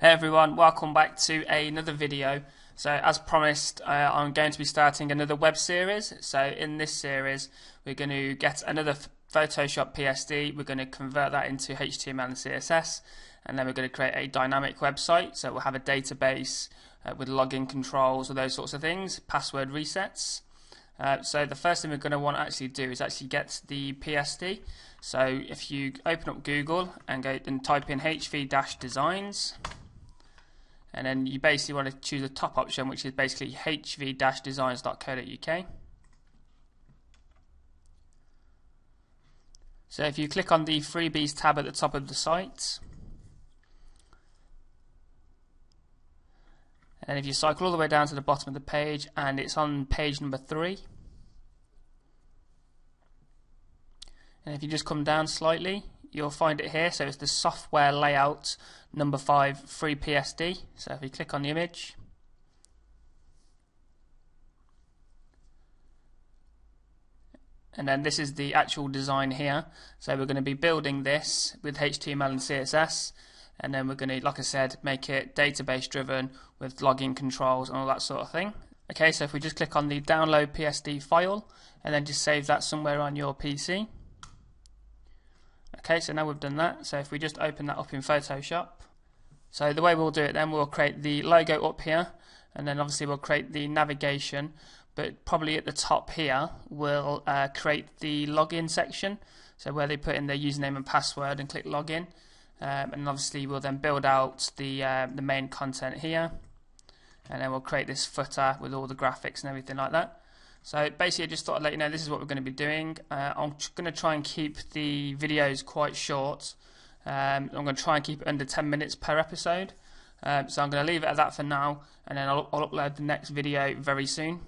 Hey everyone, welcome back to another video. So as promised, uh, I'm going to be starting another web series. So in this series, we're going to get another Photoshop PSD, we're going to convert that into HTML and CSS, and then we're going to create a dynamic website. So we'll have a database uh, with login controls or those sorts of things, password resets. Uh, so the first thing we're going to want to actually do is actually get the PSD. So if you open up Google and go and type in HV-designs, and then you basically want to choose the top option which is basically hv-designs.co.uk so if you click on the freebies tab at the top of the site and if you cycle all the way down to the bottom of the page and it's on page number 3 and if you just come down slightly you'll find it here. So it's the software layout number five free PSD. So if you click on the image, and then this is the actual design here. So we're going to be building this with HTML and CSS, and then we're going to, like I said, make it database driven with login controls and all that sort of thing. Okay, so if we just click on the download PSD file and then just save that somewhere on your PC. Okay, so now we've done that. So if we just open that up in Photoshop. So the way we'll do it then, we'll create the logo up here, and then obviously we'll create the navigation, but probably at the top here, we'll uh, create the login section, so where they put in their username and password and click login. Um, and obviously we'll then build out the, uh, the main content here, and then we'll create this footer with all the graphics and everything like that. So basically, I just thought I'd let you know this is what we're going to be doing. Uh, I'm going to try and keep the videos quite short. Um, I'm going to try and keep it under 10 minutes per episode. Um, so I'm going to leave it at that for now, and then I'll, I'll upload the next video very soon.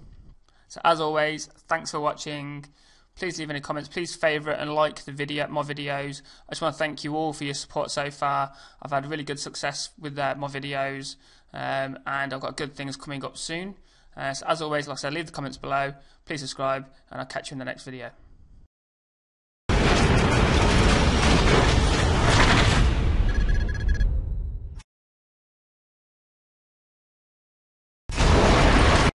So as always, thanks for watching. Please leave any comments. Please favourite and like the video, my videos. I just want to thank you all for your support so far. I've had really good success with uh, my videos, um, and I've got good things coming up soon. Uh, so as always, like I said, leave the comments below, please subscribe, and I'll catch you in the next video.